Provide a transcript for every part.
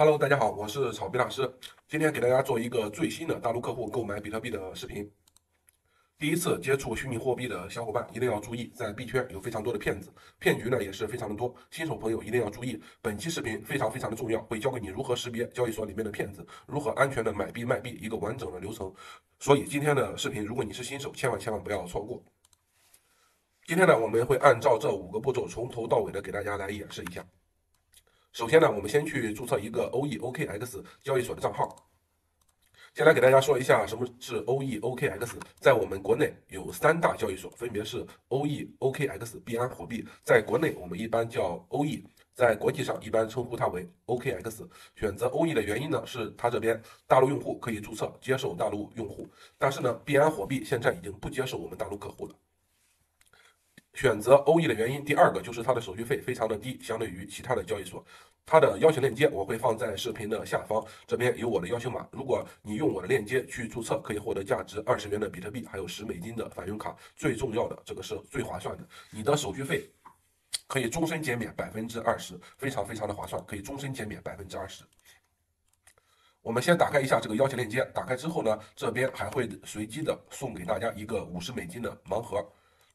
Hello，大家好，我是草币老师。今天给大家做一个最新的大陆客户购买比特币的视频。第一次接触虚拟货币的小伙伴一定要注意，在币圈有非常多的骗子，骗局呢也是非常的多。新手朋友一定要注意，本期视频非常非常的重要，会教给你如何识别交易所里面的骗子，如何安全的买币卖币，一个完整的流程。所以今天的视频，如果你是新手，千万千万不要错过。今天呢，我们会按照这五个步骤，从头到尾的给大家来演示一下。首先呢，我们先去注册一个 OEOKX 交易所的账号。先来给大家说一下什么是 OEOKX。在我们国内有三大交易所，分别是 OEOKX 币安货币，在国内我们一般叫 OE，在国际上一般称呼它为 OKX。选择 OE 的原因呢，是它这边大陆用户可以注册接受大陆用户，但是呢，币安货币现在已经不接受我们大陆客户了。选择 O E 的原因，第二个就是它的手续费非常的低，相对于其他的交易所。它的邀请链接我会放在视频的下方，这边有我的邀请码。如果你用我的链接去注册，可以获得价值二十元的比特币，还有十美金的返佣卡。最重要的，这个是最划算的，你的手续费可以终身减免百分之二十，非常非常的划算，可以终身减免百分之二十。我们先打开一下这个邀请链接，打开之后呢，这边还会随机的送给大家一个五十美金的盲盒。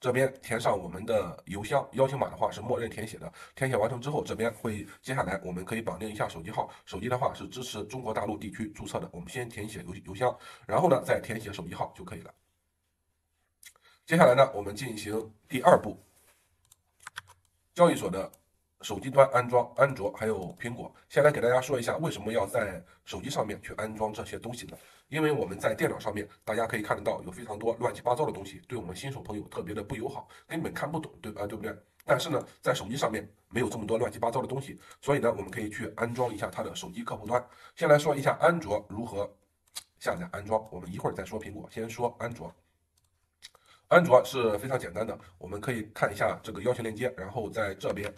这边填上我们的邮箱邀请码的话是默认填写的，填写完成之后，这边会接下来我们可以绑定一下手机号，手机的话是支持中国大陆地区注册的，我们先填写邮邮箱，然后呢再填写手机号就可以了。接下来呢，我们进行第二步，交易所的。手机端安装安卓还有苹果，先来给大家说一下为什么要在手机上面去安装这些东西呢？因为我们在电脑上面，大家可以看得到有非常多乱七八糟的东西，对我们新手朋友特别的不友好，根本看不懂，对啊，对不对？但是呢，在手机上面没有这么多乱七八糟的东西，所以呢，我们可以去安装一下它的手机客户端。先来说一下安卓如何下载安装，我们一会儿再说苹果，先说安卓。安卓是非常简单的，我们可以看一下这个邀请链接，然后在这边。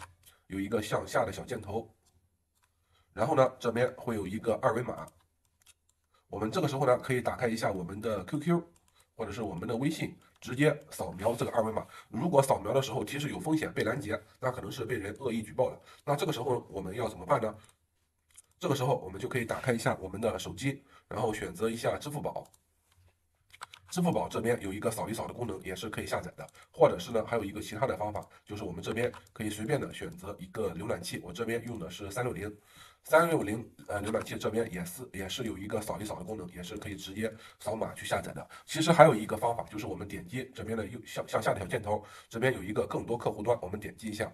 有一个向下的小箭头，然后呢，这边会有一个二维码。我们这个时候呢，可以打开一下我们的 QQ 或者是我们的微信，直接扫描这个二维码。如果扫描的时候提示有风险被拦截，那可能是被人恶意举报了。那这个时候我们要怎么办呢？这个时候我们就可以打开一下我们的手机，然后选择一下支付宝。支付宝这边有一个扫一扫的功能，也是可以下载的，或者是呢，还有一个其他的方法，就是我们这边可以随便的选择一个浏览器，我这边用的是三六零，三六零呃浏览器这边也是也是有一个扫一扫的功能，也是可以直接扫码去下载的。其实还有一个方法，就是我们点击这边的右向向下的小箭头，这边有一个更多客户端，我们点击一下，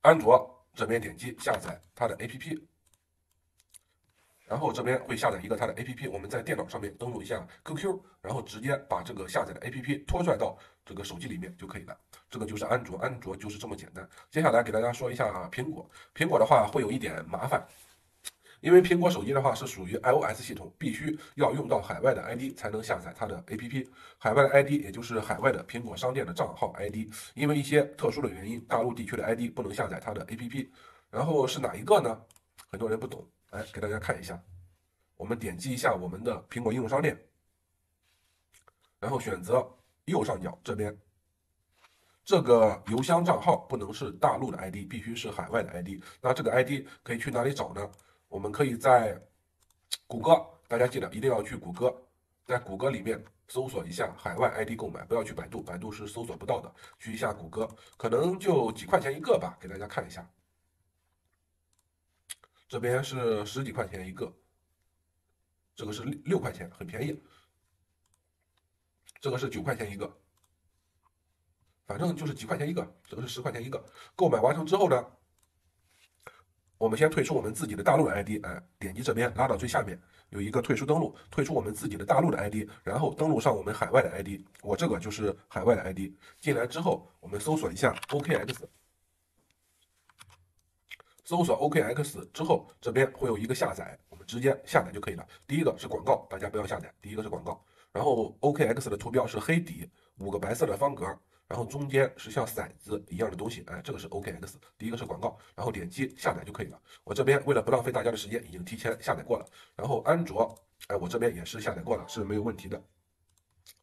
安卓这边点击下载它的 APP。然后这边会下载一个它的 APP，我们在电脑上面登录一下 QQ，然后直接把这个下载的 APP 拖拽到这个手机里面就可以了。这个就是安卓，安卓就是这么简单。接下来给大家说一下苹果，苹果的话会有一点麻烦，因为苹果手机的话是属于 iOS 系统，必须要用到海外的 ID 才能下载它的 APP。海外的 ID 也就是海外的苹果商店的账号 ID，因为一些特殊的原因，大陆地区的 ID 不能下载它的 APP。然后是哪一个呢？很多人不懂。来给大家看一下，我们点击一下我们的苹果应用商店，然后选择右上角这边，这个邮箱账号不能是大陆的 ID，必须是海外的 ID。那这个 ID 可以去哪里找呢？我们可以在谷歌，大家记得一定要去谷歌，在谷歌里面搜索一下海外 ID 购买，不要去百度，百度是搜索不到的。去一下谷歌，可能就几块钱一个吧，给大家看一下。这边是十几块钱一个，这个是六六块钱，很便宜。这个是九块钱一个，反正就是几块钱一个。这个是十块钱一个。购买完成之后呢，我们先退出我们自己的大陆的 ID，哎，点击这边拉到最下面有一个退出登录，退出我们自己的大陆的 ID，然后登录上我们海外的 ID。我这个就是海外的 ID。进来之后，我们搜索一下 OKX。搜索 OKX 之后，这边会有一个下载，我们直接下载就可以了。第一个是广告，大家不要下载。第一个是广告，然后 OKX 的图标是黑底，五个白色的方格，然后中间是像骰子一样的东西，哎，这个是 OKX。第一个是广告，然后点击下载就可以了。我这边为了不浪费大家的时间，已经提前下载过了。然后安卓，哎，我这边也是下载过了，是没有问题的。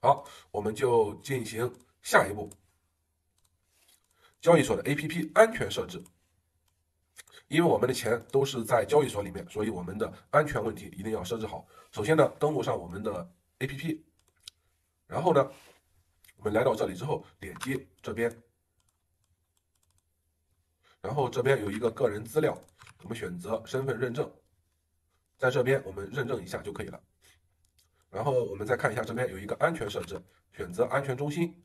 好，我们就进行下一步，交易所的 APP 安全设置。因为我们的钱都是在交易所里面，所以我们的安全问题一定要设置好。首先呢，登录上我们的 APP，然后呢，我们来到这里之后，点击这边，然后这边有一个个人资料，我们选择身份认证，在这边我们认证一下就可以了。然后我们再看一下这边有一个安全设置，选择安全中心。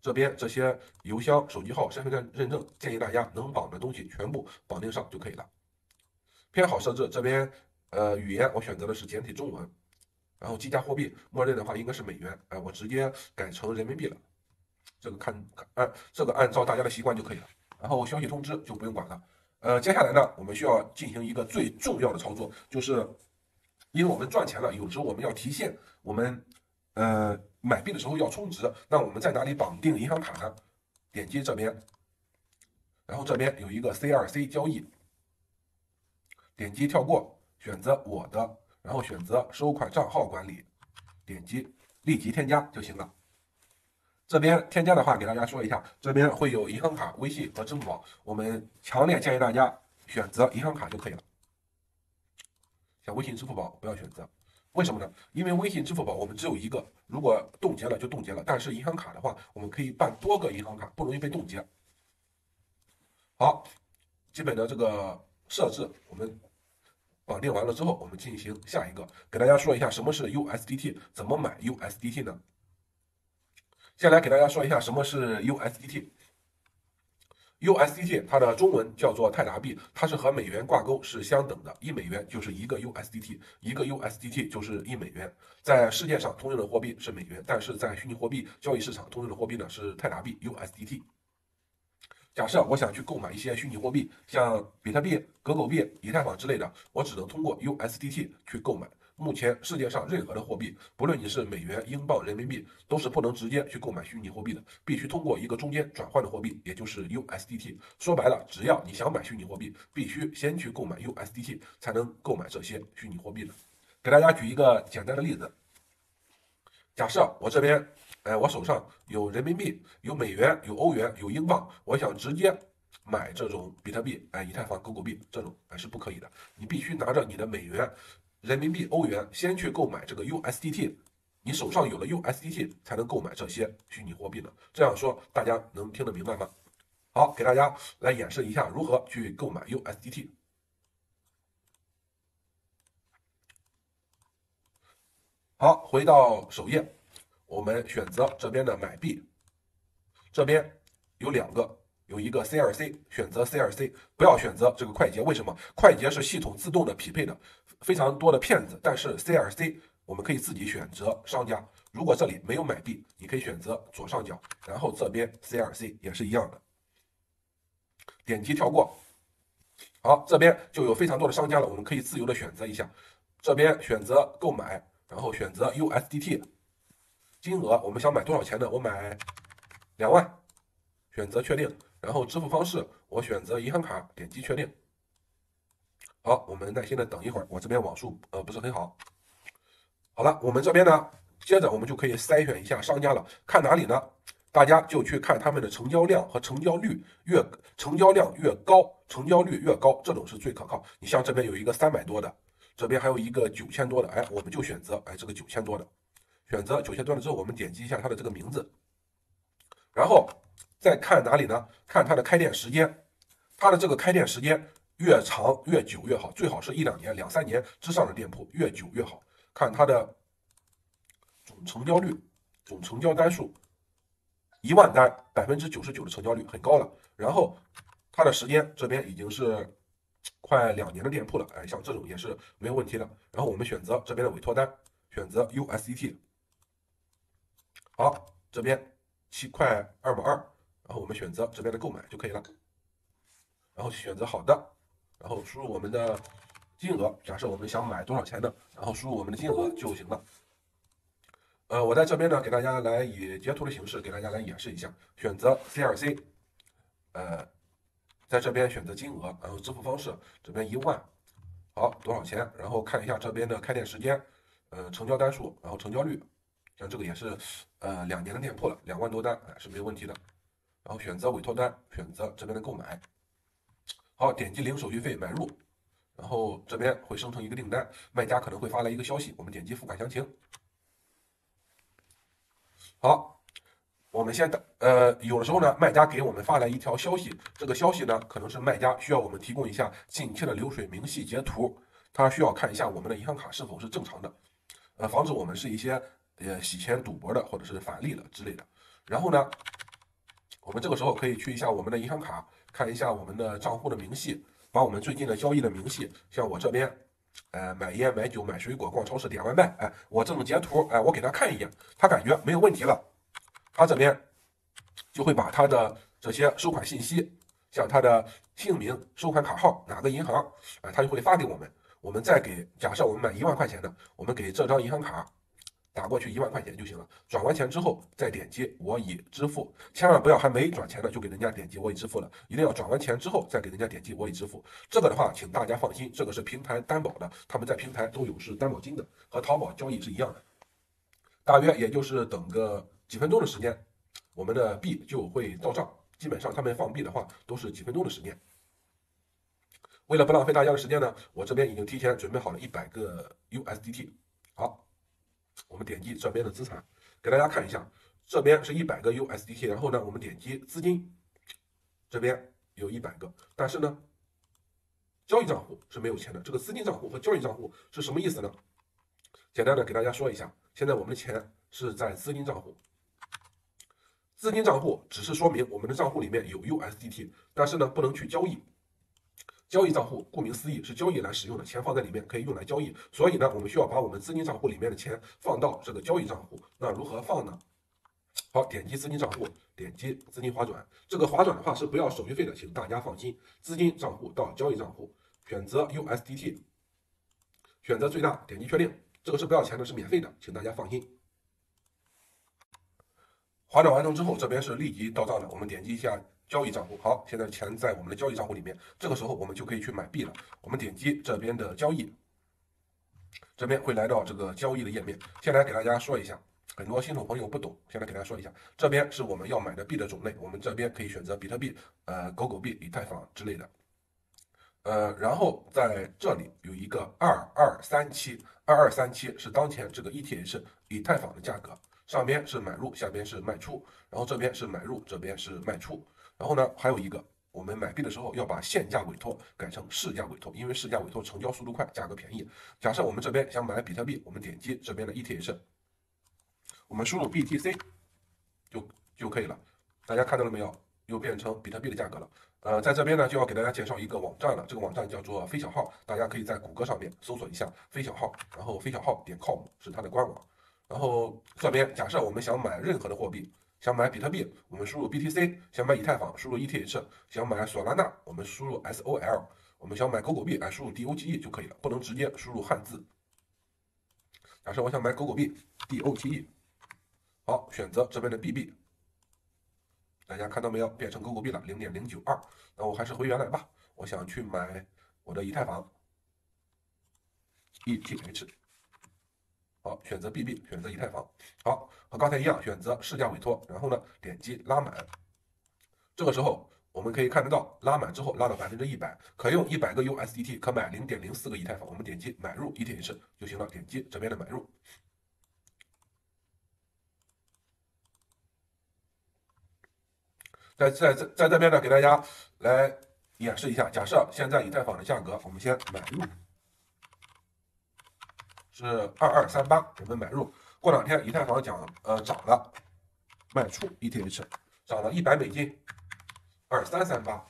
这边这些邮箱、手机号、身份证认证，建议大家能绑的东西全部绑定上就可以了。偏好设置这边，呃，语言我选择的是简体中文，然后计价货币默认的话应该是美元，哎，我直接改成人民币了。这个看看按这个按照大家的习惯就可以了。然后消息通知就不用管了。呃，接下来呢，我们需要进行一个最重要的操作，就是因为我们赚钱了，有时候我们要提现，我们呃。买币的时候要充值，那我们在哪里绑定银行卡呢？点击这边，然后这边有一个 C2C 交易，点击跳过，选择我的，然后选择收款账号管理，点击立即添加就行了。这边添加的话，给大家说一下，这边会有银行卡、微信和支付宝，我们强烈建议大家选择银行卡就可以了，像微信、支付宝不要选择。为什么呢？因为微信、支付宝我们只有一个，如果冻结了就冻结了。但是银行卡的话，我们可以办多个银行卡，不容易被冻结。好，基本的这个设置我们绑定完了之后，我们进行下一个，给大家说一下什么是 USDT，怎么买 USDT 呢？先来给大家说一下什么是 USDT。USDT 它的中文叫做泰达币，它是和美元挂钩是相等的，一美元就是一个 USDT，一个 USDT 就是一美元。在世界上通用的货币是美元，但是在虚拟货币交易市场通用的货币呢是泰达币 USDT。假设我想去购买一些虚拟货币，像比特币、狗狗币、以太坊之类的，我只能通过 USDT 去购买。目前世界上任何的货币，不论你是美元、英镑、人民币，都是不能直接去购买虚拟货币的，必须通过一个中间转换的货币，也就是 USDT。说白了，只要你想买虚拟货币，必须先去购买 USDT，才能购买这些虚拟货币的。给大家举一个简单的例子，假设我这边，哎，我手上有人民币、有美元、有欧元、有英镑，我想直接买这种比特币、哎，以太坊、狗狗币这种，哎，是不可以的，你必须拿着你的美元。人民币、欧元，先去购买这个 USDT，你手上有了 USDT，才能购买这些虚拟货币呢。这样说大家能听得明白吗？好，给大家来演示一下如何去购买 USDT。好，回到首页，我们选择这边的买币，这边有两个，有一个 C2C，选择 C2C，不要选择这个快捷，为什么？快捷是系统自动的匹配的。非常多的骗子，但是 C2C 我们可以自己选择商家。如果这里没有买币，你可以选择左上角，然后这边 C2C 也是一样的，点击跳过。好，这边就有非常多的商家了，我们可以自由的选择一下。这边选择购买，然后选择 USDT 金额，我们想买多少钱呢？我买两万，选择确定，然后支付方式我选择银行卡，点击确定。好，我们耐心的等一会儿，我这边网速呃不是很好。好了，我们这边呢，接着我们就可以筛选一下商家了。看哪里呢？大家就去看他们的成交量和成交率，越成交量越高，成交率越高，这种是最可靠。你像这边有一个三百多的，这边还有一个九千多的，哎，我们就选择哎这个九千多的，选择九千多的之后，我们点击一下它的这个名字，然后再看哪里呢？看它的开店时间，它的这个开店时间。越长越久越好，最好是一两年、两三年之上的店铺，越久越好。看它的总成交率、总成交单数，一万单百分之九十九的成交率很高了。然后它的时间这边已经是快两年的店铺了，哎，像这种也是没有问题的。然后我们选择这边的委托单，选择 USDT，好，这边七块二毛二，然后我们选择这边的购买就可以了，然后选择好的。然后输入我们的金额，假设我们想买多少钱的，然后输入我们的金额就行了。呃，我在这边呢，给大家来以截图的形式给大家来演示一下，选择 C2C，呃，在这边选择金额，然后支付方式这边一万，好多少钱？然后看一下这边的开店时间，呃，成交单数，然后成交率，像这个也是呃两年的店铺了，两万多单，哎是没有问题的。然后选择委托单，选择这边的购买。好，点击零手续费买入，然后这边会生成一个订单，卖家可能会发来一个消息，我们点击付款详情。好，我们先等，呃，有的时候呢，卖家给我们发来一条消息，这个消息呢，可能是卖家需要我们提供一下近期的流水明细截图，他需要看一下我们的银行卡是否是正常的，呃，防止我们是一些呃洗钱赌博的或者是返利的之类的。然后呢，我们这个时候可以去一下我们的银行卡。看一下我们的账户的明细，把我们最近的交易的明细，像我这边，呃，买烟、买酒、买水果、逛超市、点外卖，哎，我这种截图，哎，我给他看一眼，他感觉没有问题了，他这边就会把他的这些收款信息，像他的姓名、收款卡号、哪个银行，哎，他就会发给我们，我们再给，假设我们买一万块钱的，我们给这张银行卡。打过去一万块钱就行了，转完钱之后再点击我已支付，千万不要还没转钱呢就给人家点击我已支付了，一定要转完钱之后再给人家点击我已支付。这个的话，请大家放心，这个是平台担保的，他们在平台都有是担保金的，和淘宝交易是一样的。大约也就是等个几分钟的时间，我们的币就会到账。基本上他们放币的话都是几分钟的时间。为了不浪费大家的时间呢，我这边已经提前准备好了一百个 USDT。好。我们点击这边的资产，给大家看一下，这边是一百个 USDT，然后呢，我们点击资金，这边有一百个，但是呢，交易账户是没有钱的。这个资金账户和交易账户是什么意思呢？简单的给大家说一下，现在我们的钱是在资金账户，资金账户只是说明我们的账户里面有 USDT，但是呢，不能去交易。交易账户顾名思义是交易来使用的，钱放在里面可以用来交易，所以呢，我们需要把我们资金账户里面的钱放到这个交易账户。那如何放呢？好，点击资金账户，点击资金划转。这个划转的话是不要手续费的，请大家放心。资金账户到交易账户，选择 USDT，选择最大，点击确定。这个是不要钱的，是免费的，请大家放心。划转完成之后，这边是立即到账的，我们点击一下。交易账户好，现在钱在我们的交易账户里面，这个时候我们就可以去买币了。我们点击这边的交易，这边会来到这个交易的页面。先来给大家说一下，很多新手朋友不懂，先来给大家说一下，这边是我们要买的币的种类，我们这边可以选择比特币、呃狗狗币、以太坊之类的。呃，然后在这里有一个二二三七，二二三七是当前这个 ETH 以太坊的价格，上边是买入，下边是卖出，然后这边是买入，这边是卖出。然后呢，还有一个，我们买币的时候要把现价委托改成市价委托，因为市价委托成交速度快，价格便宜。假设我们这边想买比特币，我们点击这边的 ETH，我们输入 BTC 就就可以了。大家看到了没有？又变成比特币的价格了。呃，在这边呢，就要给大家介绍一个网站了，这个网站叫做飞小号，大家可以在谷歌上面搜索一下飞小号，然后飞小号点 com 是它的官网。然后这边假设我们想买任何的货币。想买比特币，我们输入 BTC；想买以太坊，输入 ETH；想买索拉纳，我们输入 SOL；我们想买狗狗币，哎，输入 DOGE 就可以了，不能直接输入汉字。假设我想买狗狗币，DOGE，好，选择这边的 BB，大家看到没有，变成狗狗币了，零点零九二。那我还是回原来吧，我想去买我的以太坊，ETH。好，选择 BB，选择以太坊。好，和刚才一样，选择市价委托，然后呢，点击拉满。这个时候我们可以看得到，拉满之后拉到百分之一百，可用一百个 USDT，可买零点零四个以太坊。我们点击买入 ETH 就行了，点击这边的买入。在在在在这边呢，给大家来演示一下。假设现在以太坊的价格，我们先买入。是二二三八，我们买入。过两天以太坊涨，呃涨了，卖出 ETH，涨了一百美金，二三三八，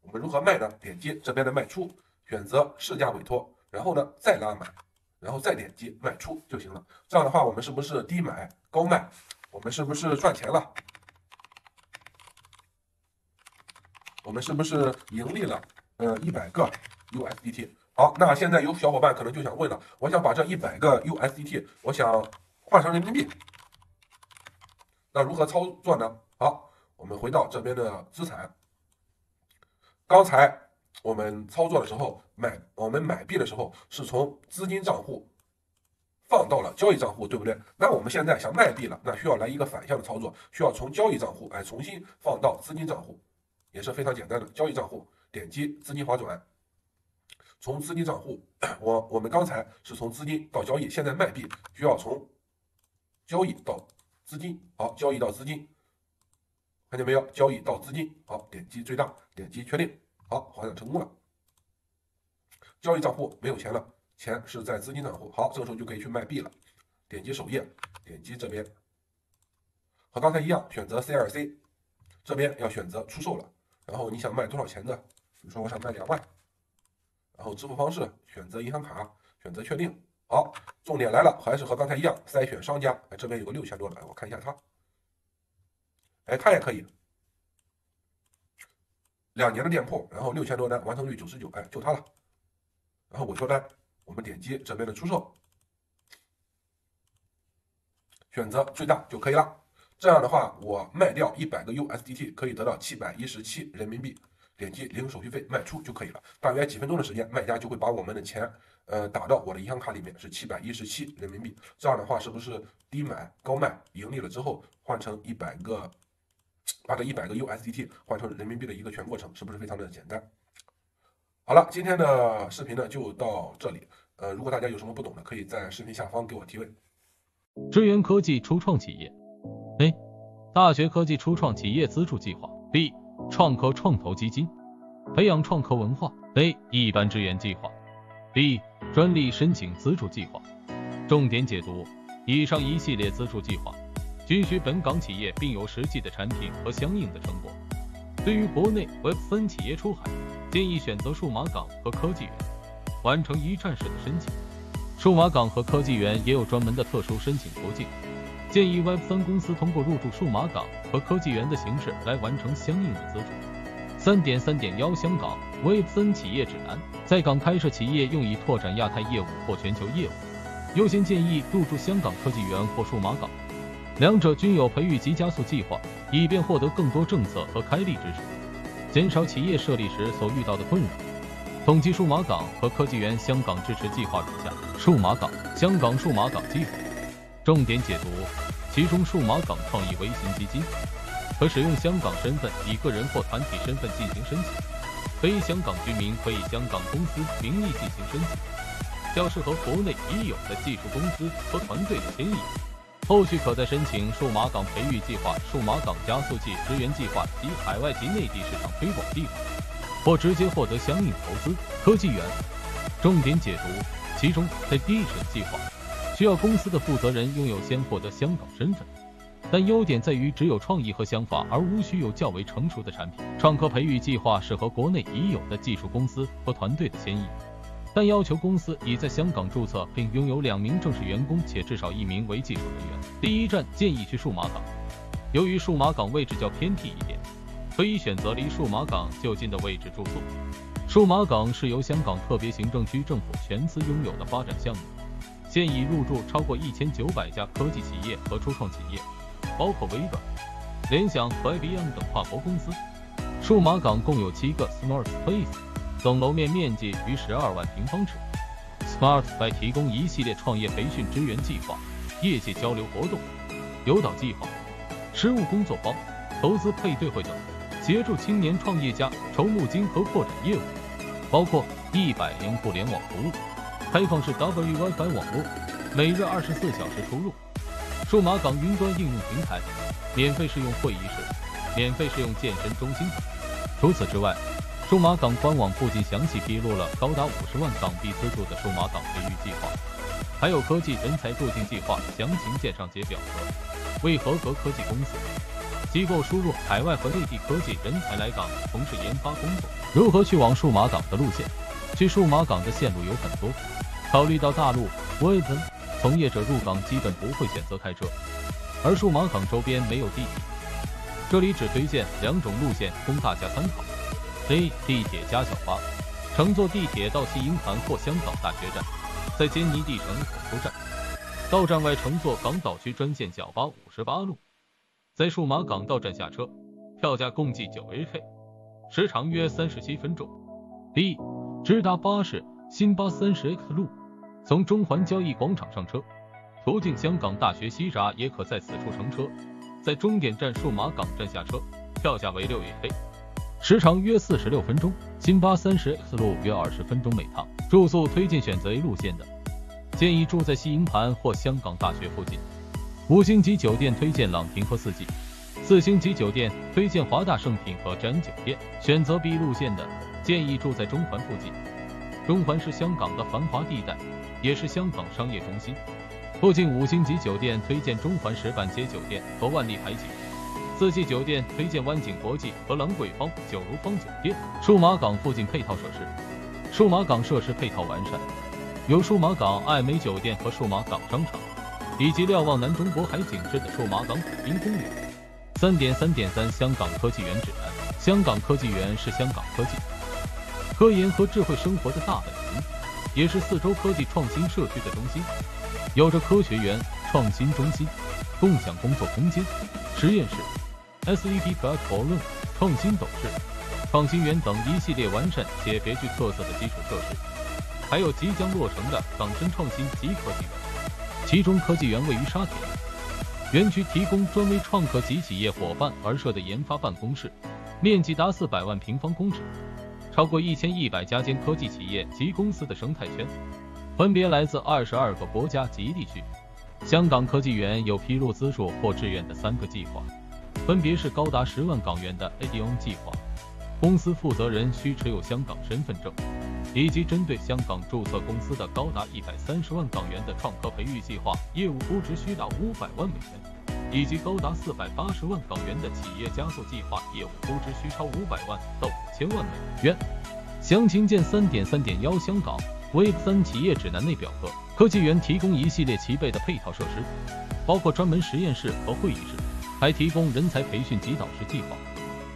我们如何卖呢？点击这边的卖出，选择市价委托，然后呢再拉满，然后再点击卖出就行了。这样的话，我们是不是低买高卖？我们是不是赚钱了？我们是不是盈利了？呃，一百个 USDT。好，那现在有小伙伴可能就想问了，我想把这一百个 USDT，我想换成人民币，那如何操作呢？好，我们回到这边的资产，刚才我们操作的时候买，我们买币的时候是从资金账户放到了交易账户，对不对？那我们现在想卖币了，那需要来一个反向的操作，需要从交易账户哎重新放到资金账户，也是非常简单的交易账户。点击资金划转，从资金账户，我我们刚才是从资金到交易，现在卖币需要从交易到资金，好，交易到资金，看见没有？交易到资金，好，点击最大，点击确定，好，划转成功了。交易账户没有钱了，钱是在资金账户，好，这个时候就可以去卖币了。点击首页，点击这边，和刚才一样，选择 CLC，这边要选择出售了。然后你想卖多少钱的？比如说我想卖两万，然后支付方式选择银行卡，选择确定。好，重点来了，还是和刚才一样，筛选商家。哎，这边有个六千多的，我看一下他。哎，他也可以，两年的店铺，然后六千多单，完成率九十九，哎，就他了。然后我挑单，我们点击这边的出售。选择最大就可以了。这样的话，我卖掉一百个 USDT 可以得到七百一十七人民币。点击零手续费卖出就可以了。大约几分钟的时间，卖家就会把我们的钱，呃，打到我的银行卡里面，是七百一十七人民币。这样的话，是不是低买高卖，盈利了之后换成一百个，把这一百个 USDT 换成人民币的一个全过程，是不是非常的简单？好了，今天的视频呢就到这里。呃，如果大家有什么不懂的，可以在视频下方给我提问。支援科技初创企业，A. 大学科技初创企业资助计划，B. 创科创投基金，培养创客文化，A. 一般支援计划，B. 专利申请资助计划。重点解读：以上一系列资助计划均需本港企业并有实际的产品和相应的成果。对于国内 Web 三企业出海，建议选择数码港和科技园，完成一站式的申请。数码港和科技园也有专门的特殊申请途径，建议 Web 三公司通过入驻数码港和科技园的形式来完成相应的资助。三点三点幺香港 Web 三企业指南，在港开设企业用以拓展亚太业务或全球业务，优先建议入驻香港科技园或数码港，两者均有培育及加速计划，以便获得更多政策和开立支持，减少企业设立时所遇到的困扰。统计数码港和科技园香港支持计划如下：数码港香港数码港计划，重点解读其中数码港创意微型基金，可使用香港身份以个人或团体身份进行申请，非香港居民可以香港公司名义进行申请，较适合国内已有的技术公司和团队的迁移，后续可在申请数码港培育计划、数码港加速器支援计划及海外及内地市场推广计划。或直接获得相应投资。科技园重点解读其中在第一审计划需要公司的负责人拥有先获得香港身份，但优点在于只有创意和想法，而无需有较为成熟的产品。创客培育计划适合国内已有的技术公司和团队的迁移，但要求公司已在香港注册并拥有两名正式员工，且至少一名为技术人员。第一站建议去数码港，由于数码港位置较偏僻一点。可以选择离数码港就近的位置住宿。数码港是由香港特别行政区政府全资拥有的发展项目，现已入驻超过一千九百家科技企业和初创企业，包括微软、联想和 IBM 等跨国公司。数码港共有七个 Smart Space，总楼面面积逾十二万平方尺。Smart 还提供一系列创业培训支援计划、业界交流活动、诱导计划、实务工作坊、投资配对会等。协助青年创业家筹募金和扩展业务，包括一百零互联网服务，开放式 WIFI 网络，每日二十四小时出入。数码港云端应用平台，免费试用会议室，免费试用健身中心。除此之外，数码港官网不仅详细披露了高达五十万港币资助的数码港培育计划，还有科技人才入境计划详情键上解表格，为合格科技公司。机构输入海外和内地科技人才来港从事研发工作。如何去往数码港的路线？去数码港的线路有很多。考虑到大陆 Web 从业者入港基本不会选择开车，而数码港周边没有地铁，这里只推荐两种路线供大家参考：A. 地铁加小巴，乘坐地铁到西营盘或香港大学站，在坚尼地城口出站，到站外乘坐港岛区专线小巴五十八路。在数码港到站下车，票价共计九 A K，时长约三十七分钟。B 直达巴士新巴三十 X 路，从中环交易广场上车，途径香港大学西闸也可在此处乘车，在终点站数码港站下车，票价为六 A K，时长约四十六分钟，新巴三十 X 路约二十分钟每趟。住宿推荐选择 A 路线的，建议住在西营盘或香港大学附近。五星级酒店推荐朗廷和四季。四星级酒店推荐华大盛品和詹酒店。选择 B 路线的，建议住在中环附近。中环是香港的繁华地带，也是香港商业中心。附近五星级酒店推荐中环石板街酒店和万丽海景。四季酒店推荐湾景国际和兰桂坊九如坊酒店。数码港附近配套设施，数码港设施配套完善，有数码港爱美酒店和数码港商场，以及瞭望南中国海景致的数码港海滨公园。三点三点三香港科技园指南。香港科技园是香港科技、科研和智慧生活的大本营，也是四周科技创新社区的中心，有着科学园、创新中心、共享工作空间、实验室。SEP Platform 创新董事、创新园等一系列完善且别具特色的基础设施，还有即将落成的港深创新及科技园。其中科技园位于沙田，园区提供专为创客及企业伙伴而设的研发办公室，面积达四百万平方公尺，超过一千一百家间科技企业及公司的生态圈，分别来自二十二个国家及地区。香港科技园有披露资助或志愿的三个计划。分别是高达十万港元的 ADON 计划，公司负责人需持有香港身份证，以及针对香港注册公司的高达一百三十万港元的创科培育计划，业务估值需达五百万美元，以及高达四百八十万港元的企业加速计划，业务估值需超五百万到五千万美元。详情见三点三点幺香港 Web 三企业指南内表格。科技园提供一系列齐备的配套设施，包括专门实验室和会议室。还提供人才培训及导师计划、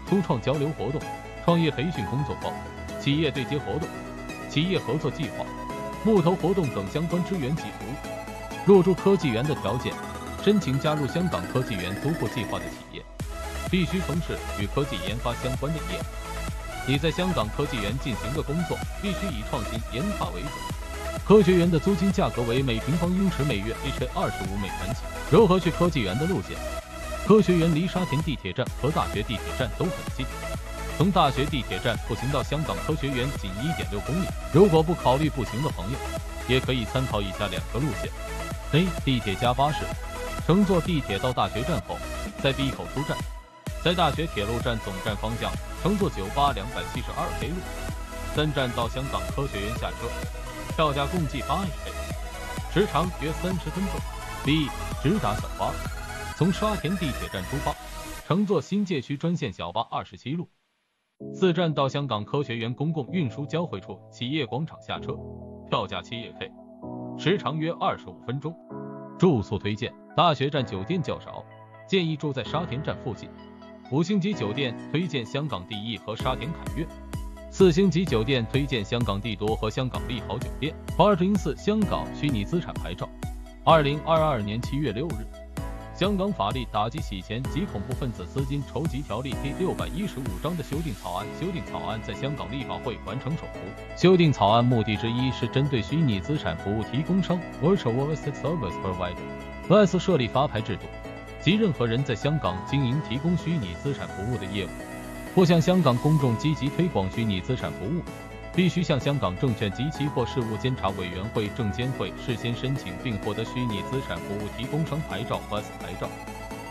初创交流活动、创业培训工作坊、企业对接活动、企业合作计划、募投活动等相关支援及服务。入驻科技园的条件：申请加入香港科技园突破计划的企业，必须从事与科技研发相关的业务。你在香港科技园进行的工作必须以创新研发为主。科学园的租金价格为每平方英尺每月 H 二十五美元起。如何去科技园的路线？科学园离沙田地铁站和大学地铁站都很近，从大学地铁站步行到香港科学园仅一点六公里。如果不考虑步行的朋友，也可以参考以下两个路线：A. 地铁加巴士，乘坐地铁到大学站后，在 B 口出站，在大学铁路站总站方向乘坐九八两百七十二 K 路，三站到香港科学园下车，票价共计八 H，时长约三十分钟。B. 直达小巴。从沙田地铁站出发，乘坐新界区专线小巴二十七路，四站到香港科学园公共运输交汇处企业广场下车，票价七 K，时长约二十五分钟。住宿推荐：大学站酒店较少，建议住在沙田站附近。五星级酒店推荐香港第一和沙田凯悦，四星级酒店推荐香港帝都和香港利豪酒店。二零四香港虚拟资产牌照，二零二二年七月六日。香港法律打击洗钱及恐怖分子资金筹集条例第六百一十五章的修订草案，修订草案在香港立法会完成手读。修订草案目的之一是针对虚拟资产服务提供商 （Virtual Asset Service Provider） 设立发牌制度，即任何人在香港经营提供虚拟资产服务的业务，或向香港公众积极推广虚拟资产服务。必须向香港证券及期货事务监察委员会证监会事先申请并获得虚拟资产服务提供商牌照 （S 牌照），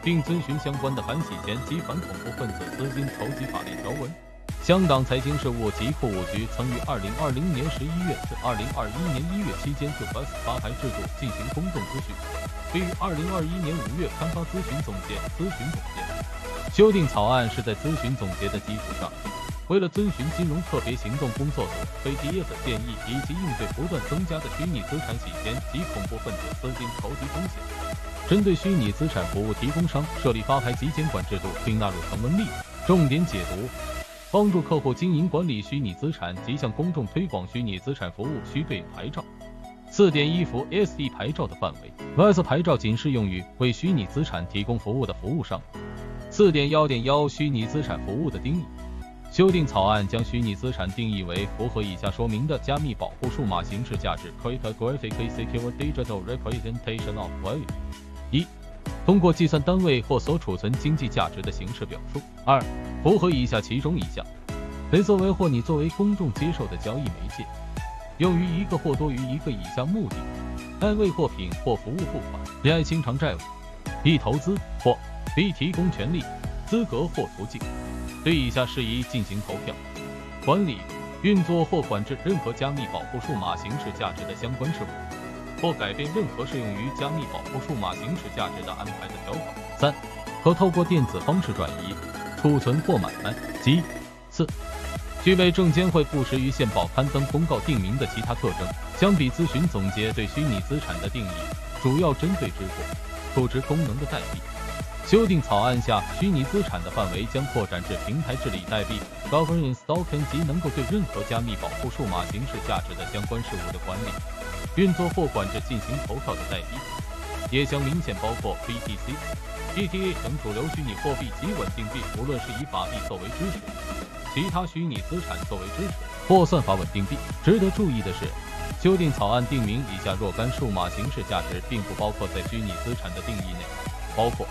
并遵循相关的反洗钱及反恐怖分子资金筹集法律条文。香港财经事务及库务局曾于二零二零年十一月至二零二一年一月期间就 S 发牌制度进行公众咨询，并于二零二一年五月刊发咨询总结。咨询总结修订草案是在咨询总结的基础上。为了遵循金融特别行动工作组 （FDS） 的建议，以及应对不断增加的虚拟资产洗钱及恐怖分子资金筹集风险，针对虚拟资产服务提供商设立发牌及监管制度，并纳入成文例重点解读，帮助客户经营管理虚拟资产及向公众推广虚拟资产服务需对应牌照。四点一服 SE 牌照的范围，VS 牌照仅适用于为虚拟资产提供服务的服务商。四点幺点幺虚拟资产服务的定义。修订草案将虚拟资产定义为符合以下说明的加密保护数码形式价值 （Cryptographically Secure Digital Representation of Value）。一、通过计算单位或所储存经济价值的形式表述。二、符合以下其中一项：得作为或你作为公众接受的交易媒介，用于一个或多于一个以下目的：单位货品或服务付款，b 清偿债务，b 投资或 b 提供权利、资格或途径。对以下事宜进行投票：管理、运作或管制任何加密保护数码形式价值的相关事务，或改变任何适用于加密保护数码形式价值的安排的条款。三、可透过电子方式转移、储存或买卖及四、具备证监会不时于线报刊登公告定名的其他特征。相比咨询总结对虚拟资产的定义，主要针对支付、储值功能的代币。修订草案下，虚拟资产的范围将扩展至平台治理代币 （governance token） 及能够对任何加密保护数码形式价值的相关事务的管理、运作或管制进行投票的代币，也将明显包括 BTC、ETH 等主流虚拟货币及稳定币，无论是以法币作为支持，其他虚拟资产作为支持，或算法稳定币。值得注意的是，修订草案定名以下若干数码形式价值并不包括在虚拟资产的定义内，包括。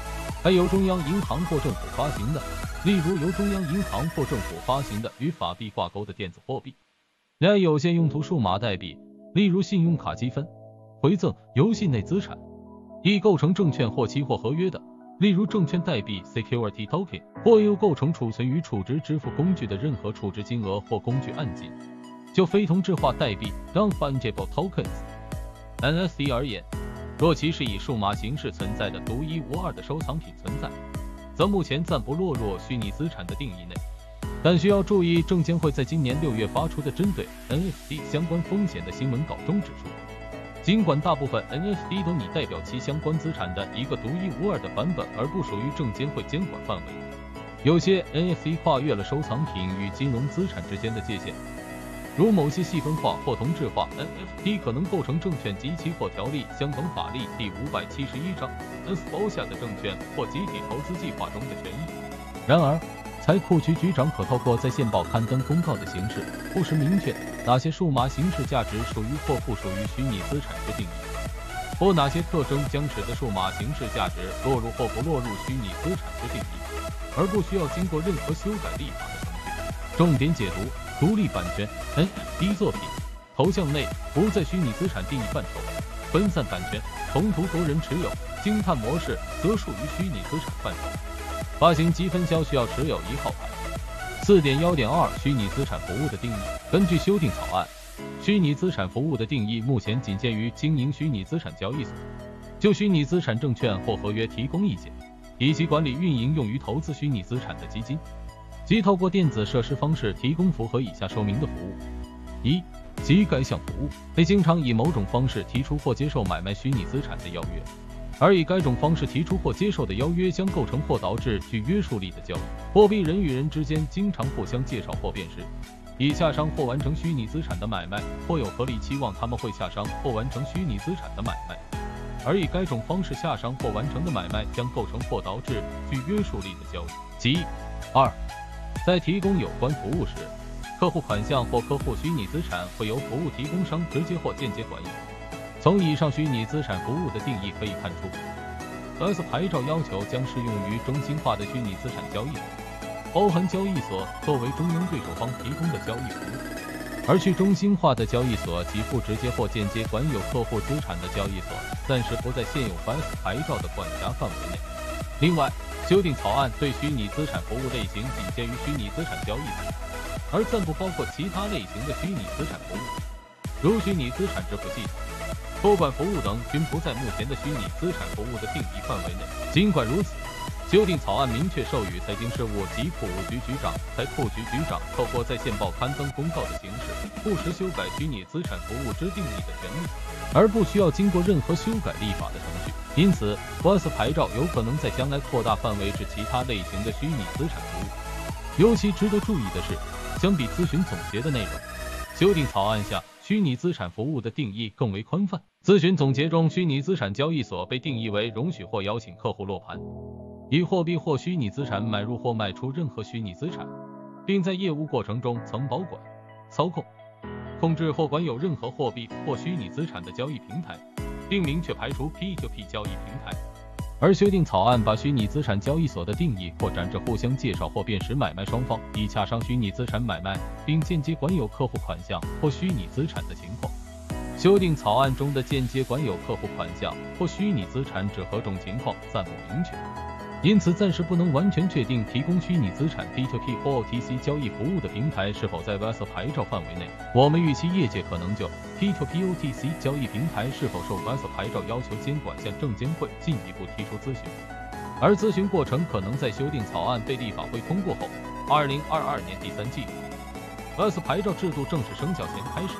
还由中央银行或政府发行的，例如由中央银行或政府发行的与法币挂钩的电子货币；另有限用途数码代币，例如信用卡积分、回赠、游戏内资产；亦构成证券或期货合约的，例如证券代币 （security token）；或又构成储存与储值支付工具的任何储值金额或工具按金。就非同质化代币 （non-fungible tokens，NFT） 而言。若其是以数码形式存在的独一无二的收藏品存在，则目前暂不落入虚拟资产的定义内。但需要注意，证监会在今年六月发出的针对 NFT 相关风险的新闻稿中指出，尽管大部分 NFT 都拟代表其相关资产的一个独一无二的版本，而不属于证监会监管范围，有些 NFT 跨越了收藏品与金融资产之间的界限。如某些细分化或同质化 NFT 可能构成证券及期货条例相等法律第五百七十一章 S 包下的证券或集体投资计划中的权益。然而，财库局局长可透过在线报刊登公告的形式，不时明确哪些数码形式价值属于或不属于虚拟资产之定义，或哪些特征将使得数码形式价值落入或不落入虚拟资产之定义，而不需要经过任何修改立法的程序。重点解读。独立版权 NFT 作品头像内不在虚拟资产定义范畴，分散版权同图多人持有，惊叹模式则属于虚拟资产范畴。发行及分销需要持有一号牌。四点幺点二虚拟资产服务的定义，根据修订草案，虚拟资产服务的定义目前仅限于经营虚拟资产交易所，就虚拟资产证券或合约提供意见，以及管理运营用于投资虚拟资产的基金。即透过电子设施方式提供符合以下说明的服务：一、即该项服务被经常以某种方式提出或接受买卖虚拟资产的邀约，而以该种方式提出或接受的邀约将构成或导致具约束力的交易。货币人与人之间经常互相介绍或辨识，以下商或完成虚拟资产的买卖，或有合理期望他们会下商或完成虚拟资产的买卖，而以该种方式下商或完成的买卖将构成或导致具约束力的交易。即二。在提供有关服务时，客户款项或客户虚拟资产会由服务提供商直接或间接管理。从以上虚拟资产服务的定义可以看出，S 牌照要求将适用于中心化的虚拟资产交易，包含交易所作为中央对手方提供的交易服务，而去中心化的交易所及不直接或间接管有客户资产的交易所，暂时不在现有 S 牌照的管辖范围内。另外，修订草案对虚拟资产服务类型仅限于虚拟资产交易，而暂不包括其他类型的虚拟资产服务，如虚拟资产支付系统、托管服务等，均不在目前的虚拟资产服务的定义范围内。尽管如此，修订草案明确授予财经事务及库务局局长、财库局局长透过在线报刊登公告的形式，不时修改虚拟资产服务之定义的权利，而不需要经过任何修改立法的程序。因此，S 牌照有可能在将来扩大范围至其他类型的虚拟资产服务。尤其值得注意的是，相比咨询总结的内容，修订草案下虚拟资产服务的定义更为宽泛。咨询总结中，虚拟资产交易所被定义为容许或邀请客户落盘，以货币或虚拟资产买入或卖出任何虚拟资产，并在业务过程中曾保管、操控、控制或管有任何货币或虚拟资产的交易平台。并明确排除 P2P 交易平台，而修订草案把虚拟资产交易所的定义扩展至互相介绍或辨识买卖双方以洽商虚拟资产买卖，并间接管有客户款项或虚拟资产的情况。修订草案中的间接管有客户款项或虚拟资产指何种情况暂不明确，因此暂时不能完全确定提供虚拟资产 P2P 或 OTC 交易服务的平台是否在 VAS 牌照范围内。我们预期业界可能就 P2P OTC 交易平台是否受 VAS 牌照要求监管向证监会进一步提出咨询，而咨询过程可能在修订草案被立法会通过后，二零二二年第三季度 VAS 牌照制度正式生效前开始。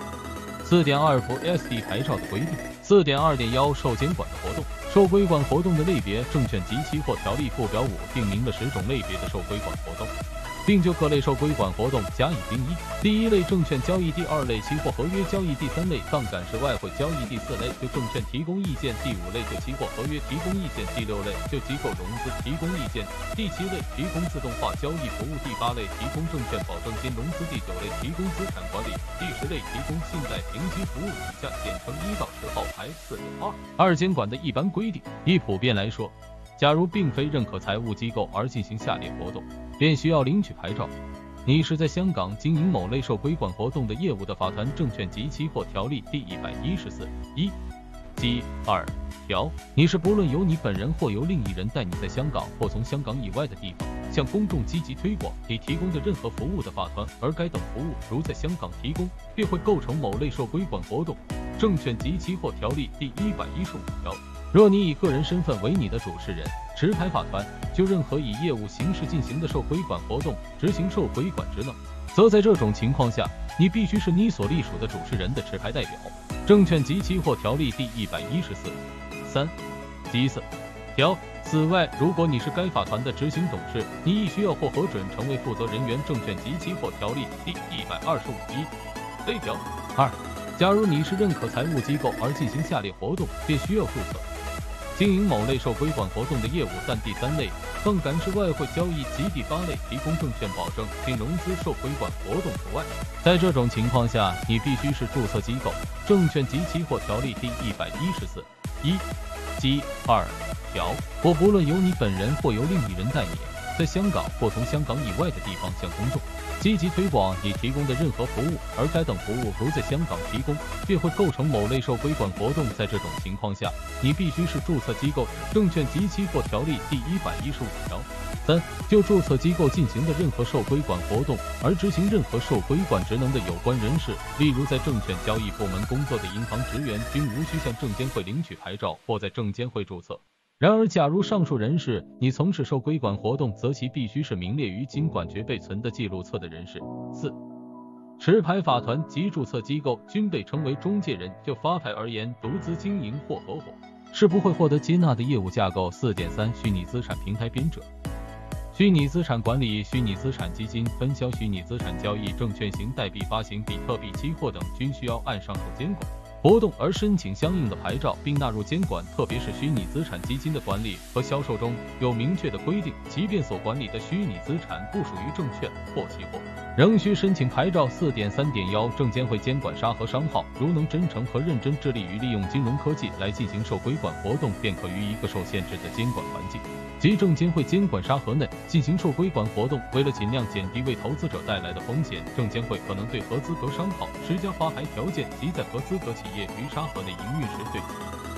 四点二符 SD 牌照的规定。四点二点幺受监管的活动，受规管活动的类别，证券及期货条例附表五定明了十种类别的受规管活动。并就各类受规管活动加以定义。第一类证券交易，第二类期货合约交易，第三类杠杆式外汇交易，第四类就证券提供意见，第五类就期货合约提供意见，第六类就机构融资提供意见，第七类提供自动化交易服务，第八类提供证券保证金融资，第九类提供资产管理，第十类提供信贷评级服务。以下简称一到十号牌四点二。二监管的一般规定，以普遍来说。假如并非认可财务机构而进行下列活动，便需要领取牌照。你是在香港经营某类受规管活动的业务的，法团证券及期货条例第一百一十四一及二条。你是不论由你本人或由另一人带你在香港或从香港以外的地方向公众积极推广你提供的任何服务的法团，而该等服务如在香港提供，便会构成某类受规管活动。证券及期货条例第一百一十五条。若你以个人身份为你的主持人，持牌法团就任何以业务形式进行的受规管活动执行受规管职能，则在这种情况下，你必须是你所隶属的主持人的持牌代表。证券及期货条例第一百一十四三及四条。此外，如果你是该法团的执行董事，你亦需要获核准成为负责人员。证券及期货条例第一百二十五一 A 条。二，假如你是认可财务机构而进行下列活动，便需要注册。经营某类受规管活动的业务，但第三类杠杆式外汇交易及第八类提供证券保证并融资受规管活动除外。在这种情况下，你必须是注册机构。证券及期货条例第一百一十四一及二条，或不论由你本人或由另一人代理，在香港或从香港以外的地方向公众。积极推广你提供的任何服务，而该等服务如在香港提供，便会构成某类受规管活动。在这种情况下，你必须是注册机构。证券及期货条例第一百一十五条三，就注册机构进行的任何受规管活动而执行任何受规管职能的有关人士，例如在证券交易部门工作的银行职员，均无需向证监会领取牌照或在证监会注册。然而，假如上述人士你从事受规管活动，则其必须是名列于金管局备存的记录册的人士。四、持牌法团及注册机构均被称为中介人。就发牌而言，独资经营或合伙是不会获得接纳的业务架构。四点三、虚拟资产平台编者、虚拟资产管理、虚拟资产基金分销、虚拟资产交易、证券型代币发行、比特币期货等，均需要按上述监管。活动而申请相应的牌照，并纳入监管，特别是虚拟资产基金的管理和销售中有明确的规定，即便所管理的虚拟资产不属于证券或期货，仍需申请牌照。四点三点幺，证监会监管沙盒商号，如能真诚和认真致力于利用金融科技来进行受规管活动，便可于一个受限制的监管环境。即证监会监管沙盒内进行受规管活动，为了尽量减低为投资者带来的风险，证监会可能对合资格商号施加发牌条件，及在合资格企业于沙河的营运时对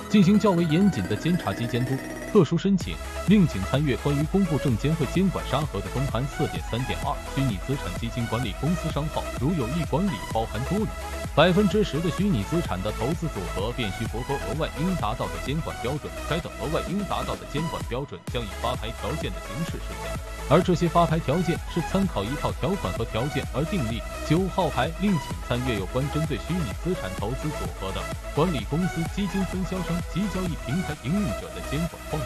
进行较为严谨的监察及监督。特殊申请，另请参阅关于公布证监会监管沙盒的公函。四点三点二，虚拟资产基金管理公司商号，如有意管理包含多余。百分之十的虚拟资产的投资组合便需符合额外应达到的监管标准，该等额外应达到的监管标准将以发牌条件的形式实现，而这些发牌条件是参考一套条款和条件而订立。九号牌另请参阅有关针对虚拟资产投资组合的管理公司、基金分销商及交易平台营运者的监管框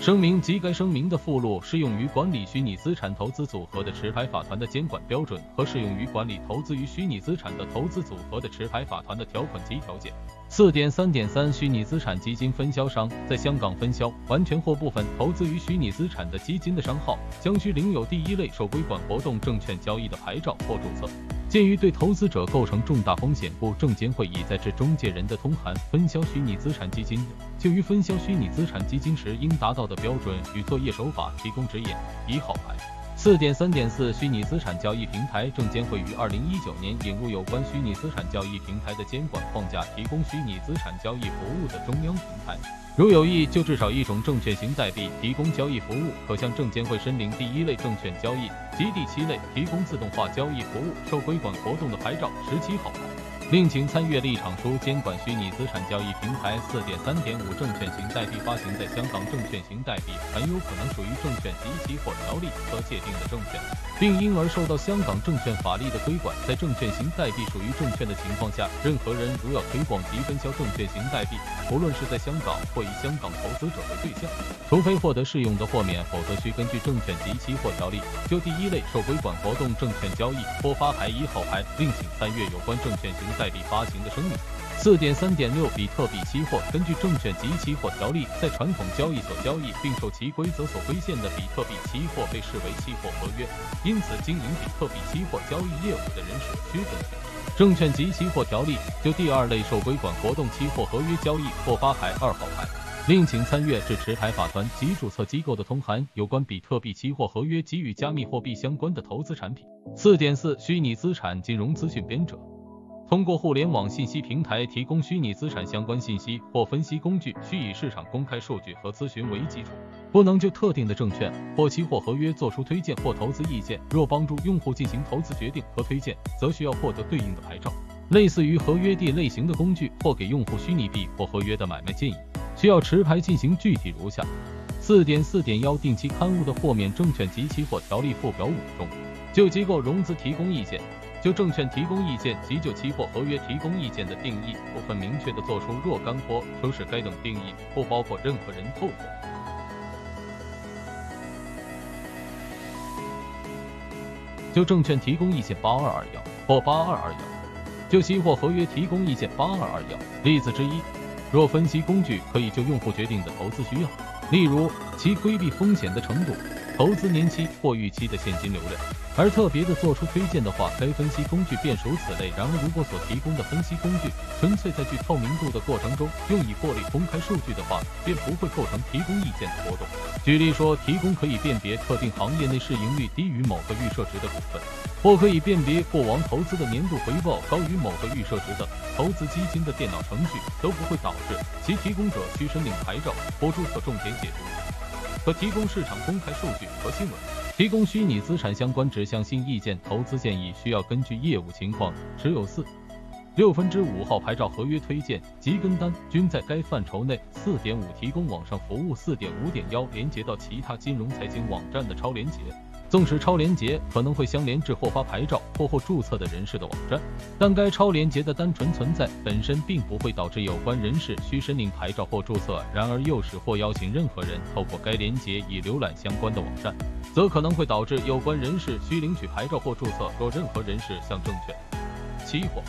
声明及该声明的附录适用于管理虚拟资产投资组合的持牌法团的监管标准和适用于管理投资于虚拟资产的投资组合的持牌法团的条款及条件。四点三点三，虚拟资产基金分销商在香港分销完全或部分投资于虚拟资产的基金的商号，将需领有第一类受规管活动证券交易的牌照或注册。鉴于对投资者构成重大风险，故证监会已在致中介人的通函，分销虚拟资产基金就于分销虚拟资产基金时应达到的标准与作业手法提供指引。一号牌。四点三点四，虚拟资产交易平台证监会于二零一九年引入有关虚拟资产交易平台的监管框架，提供虚拟资产交易服务的中央平台。如有意就至少一种证券型代币提供交易服务，可向证监会申领第一类证券交易及第七类提供自动化交易服务受规管活动的牌照。十七号，另请参阅立场书。监管虚拟资产交易平台四点三点五，证券型代币发行在香港，证券型代币很有可能属于证券及期货条例所界定的证券，并因而受到香港证券法律的规管。在证券型代币属于证券的情况下，任何人如要推广及分销证券型代币，无论是在香港或以香港投资者为对象，除非获得适用的豁免，否则需根据证券及期货条例就第一类受规管活动证券交易或发牌一号牌，另请参阅有关证券型代币发行的声明。四点三点六，比特币期货根据证券及期货条例，在传统交易所交易并受其规则所规限的比特币期货被视为期货合约，因此经营比特币期货交易业务的人士需遵循证券及期货条例就第二类受规管活动期货合约交易或发牌二号牌。另请参阅至持牌法团及注册机构的通函，有关比特币期货合约及与加密货币相关的投资产品。四点四，虚拟资产金融资讯编者。通过互联网信息平台提供虚拟资产相关信息或分析工具，需以市场公开数据和咨询为基础，不能就特定的证券或期货合约作出推荐或投资意见。若帮助用户进行投资决定和推荐，则需要获得对应的牌照。类似于合约地类型的工具或给用户虚拟币或合约的买卖建议，需要持牌进行。具体如下：四点四点幺，定期刊物的豁免证券及期货条例附表五中，就机构融资提供意见。就证券提供意见及就期货合约提供意见的定义，部分明确的作出若干或说是该等定义不包括任何人透过。就证券提供意见八二二幺或八二二幺，就期货合约提供意见八二二幺。例子之一，若分析工具可以就用户决定的投资需要，例如其规避风险的程度。投资年期或预期的现金流量，而特别的做出推荐的话，该分析工具便属此类。然而，如果所提供的分析工具纯粹在具透明度的过程中用以过滤公开数据的话，便不会构成提供意见的活动。举例说，提供可以辨别特定行业内市盈率低于某个预设值的股份，或可以辨别过往投资的年度回报高于某个预设值的投资基金的电脑程序，都不会导致其提供者需申领牌照或注册重点解读。可提供市场公开数据和新闻，提供虚拟资产相关指向性意见、投资建议，需要根据业务情况持有四六分之五号牌照合约推荐及跟单，均在该范畴内。四点五，提供网上服务。四点五点幺，连接到其他金融财经网站的超连接。纵使超连接可能会相连至获发牌照或或注册的人士的网站，但该超连接的单纯存在本身并不会导致有关人士需申领牌照或注册。然而，诱使或邀请任何人透过该连接以浏览相关的网站，则可能会导致有关人士需领取牌照或注册。若任何人士向证券、期货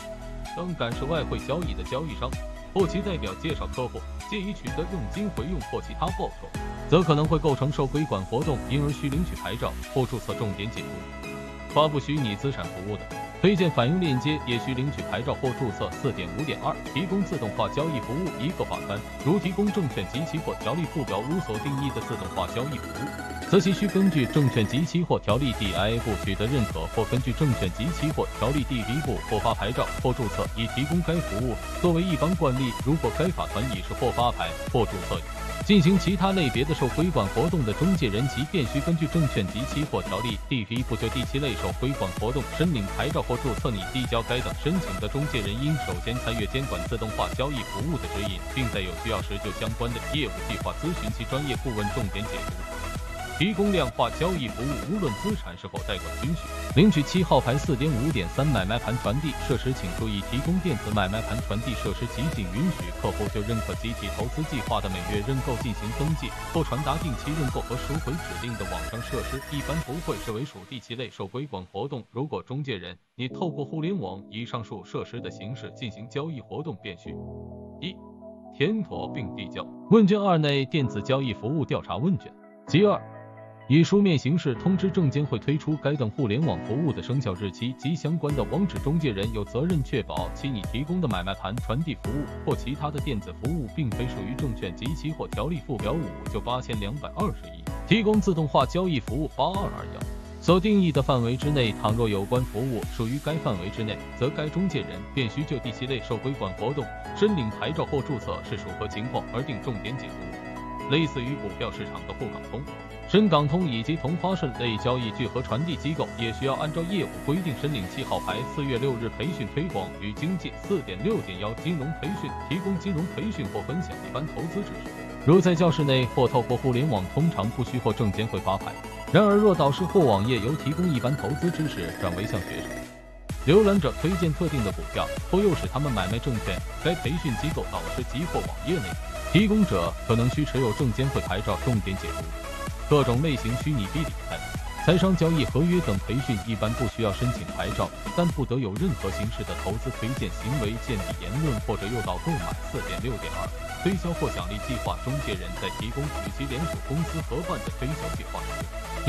等感受外汇交易的交易商或其代表介绍客户，借以取得佣金回佣或其他报酬。则可能会构成受规管活动，因而需领取牌照或注册。重点解读：发布虚拟资产服务的推荐反映链接也需领取牌照或注册。四点五点二，提供自动化交易服务。一个法团如提供证券及期货条例附表五所定义的自动化交易服务，则其需根据证券及期货条例第 I 部取得认可，或根据证券及期货条例第 B 部获发牌照或注册，以提供该服务。作为一般惯例，如果该法团已是或发牌或注册。进行其他类别的受规管活动的中介人，即便需根据证券及期货条例第一部就第七类受规管活动申领牌照或注册。拟递交该等申请的中介人应首先参阅监管自动化交易服务的指引，并在有需要时就相关的业务计划咨询其专业顾问，重点解读。提供量化交易服务，无论资产是否代管允许领取七号牌。四点五点三，买卖盘传递设施，请注意，提供电子买卖盘传递设施，仅仅允许客户就认可集体投资计划的每月认购进行登记，或传达定期认购和赎回指令的网上设施，一般不会视为属第七类受规管活动。如果中介人你透过互联网以上述设施的形式进行交易活动，便需。一、填妥并递交问卷二内电子交易服务调查问卷。其二。以书面形式通知证监会推出该等互联网服务的生效日期及相关的网址，中介人有责任确保其拟提供的买卖盘传递服务或其他的电子服务，并非属于证券及期货条例附表五就八千两百二十一提供自动化交易服务八二二幺所定义的范围之内，倘若有关服务属于该范围之内，则该中介人便需就第七类受规管活动申领牌照或注册，是属何情况而定重点解读，类似于股票市场的沪港通。深港通以及同花顺类交易聚合传递机构也需要按照业务规定申领七号牌。四月六日，培训推广与经济四点六点幺金融培训提供金融培训或分享一般投资知识。如在教室内或透过互联网，通常不需或证监会发牌。然而，若导师或网页由提供一般投资知识转为向学生、浏览者推荐特定的股票，或诱使他们买卖证券，该培训机构导师及或网页内提供者可能需持有证监会牌照。重点解读。各种类型虚拟币理财、财商交易合约等培训一般不需要申请牌照，但不得有任何形式的投资推荐行为、见底言论或者诱导购买。四点六点二，推销或奖励计划，中介人在提供与其连锁公司合办的推销计划。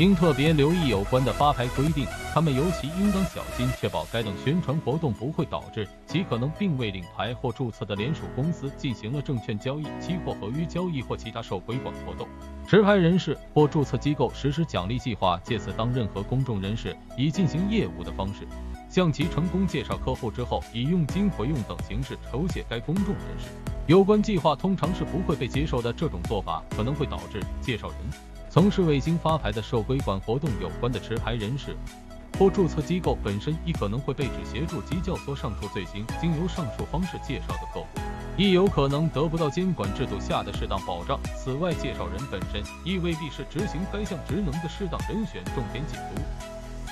应特别留意有关的发牌规定，他们尤其应当小心，确保该等宣传活动不会导致其可能并未领牌或注册的联属公司进行了证券交易、期货合约交易或其他受规管活动。持牌人士或注册机构实施奖励计划，借此当任何公众人士以进行业务的方式，向其成功介绍客户之后，以佣金回用等形式酬谢该公众人士。有关计划通常是不会被接受的，这种做法可能会导致介绍人。从事未经发牌的受规管活动有关的持牌人士或注册机构本身，亦可能会被指协助及教唆上述罪行。经由上述方式介绍的客户，亦有可能得不到监管制度下的适当保障。此外，介绍人本身亦未必是执行该项职能的适当人选。重点解读：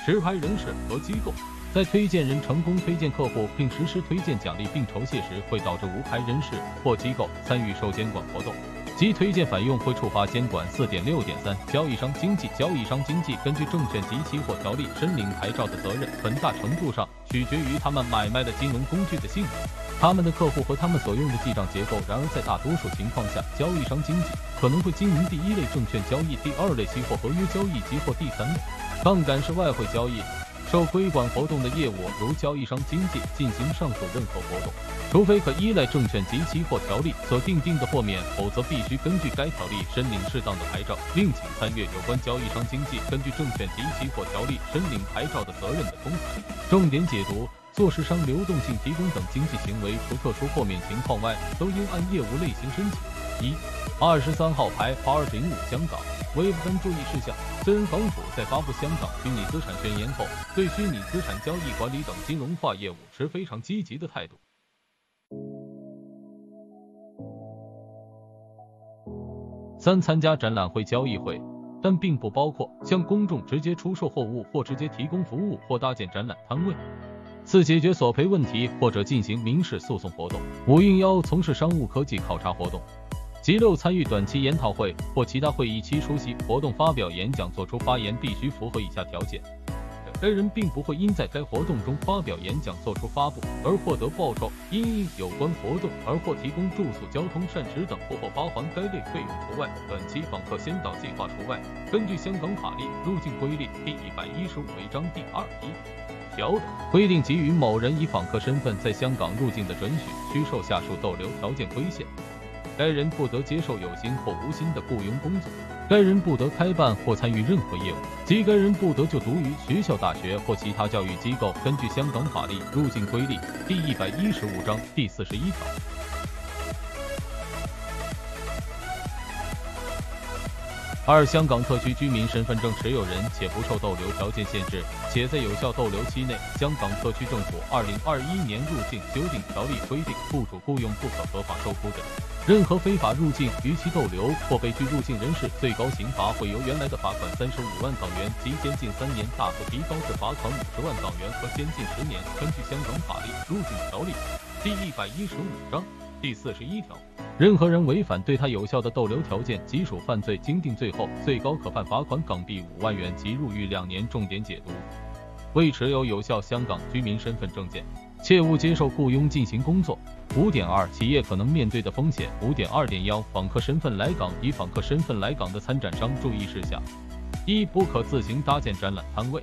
持牌人士和机构在推荐人成功推荐客户并实施推荐奖励并酬谢时，会导致无牌人士或机构参与受监管活动。即推荐返用会触发监管四点六点三交易商经济交易商经济根据证券及期货条例申领牌照的责任，很大程度上取决于他们买卖的金融工具的性质、他们的客户和他们所用的记账结构。然而，在大多数情况下，交易商经济可能会经营第一类证券交易、第二类期货合约交易及或第三类杠杆式外汇交易。受规管活动的业务，如交易商经济进行上述任何活动，除非可依赖证券及期货条例所订定的豁免，否则必须根据该条例申领适当的牌照。另请参阅有关交易商经纪根据证券及期货条例申领牌照的责任的通函。重点解读：做市商流动性提供等经济行为，除特殊豁免情况外，都应按业务类型申请。一、二十三号牌八二零五香港。微分注意事项：虽然港府在发布香港虚拟资产宣言后，对虚拟资产交易管理等金融化业务持非常积极的态度。三、参加展览会、交易会，但并不包括向公众直接出售货物或直接提供服务或搭建展览摊位。四、解决索赔问题或者进行民事诉讼活动。五、应邀从事商务科技考察活动。其六，参与短期研讨会或其他会议期出席活动、发表演讲、作出发言，必须符合以下条件：该人并不会因在该活动中发表演讲、作出发布而获得报酬；因应有关活动而或提供住宿、交通、膳食等或或发还该类费用除外。短期访客先导计划除外。根据香港法律《入境规例》第一百一十五章第二一条的规定，给予某人以访客身份在香港入境的准许，需受下述逗留条件规限。该人不得接受有心或无心的雇佣工作，该人不得开办或参与任何业务，即该人不得就读于学校、大学或其他教育机构。根据香港法律《入境规例》第一百一十五章第四十一条。二、香港特区居民身份证持有人，且不受逗留条件限制，且在有效逗留期内，香港特区政府二零二一年入境修订条例规定，雇主雇佣不可合法受雇者，任何非法入境逾期逗留或被拒入境人士，最高刑罚会由原来的罚款三十五万港元及监禁三年，大幅提高至罚款五十万港元和监禁十年。根据香港法律《入境条例》第一百一十五章第四十一条。任何人违反对他有效的逗留条件，即属犯罪。经定罪后，最高可判罚款港币五万元及入狱两年。重点解读：未持有有效香港居民身份证件。切勿接受雇佣进行工作。五点二，企业可能面对的风险。五点二点幺，访客身份来港，以访客身份来港的参展商注意事项：一、不可自行搭建展览摊位。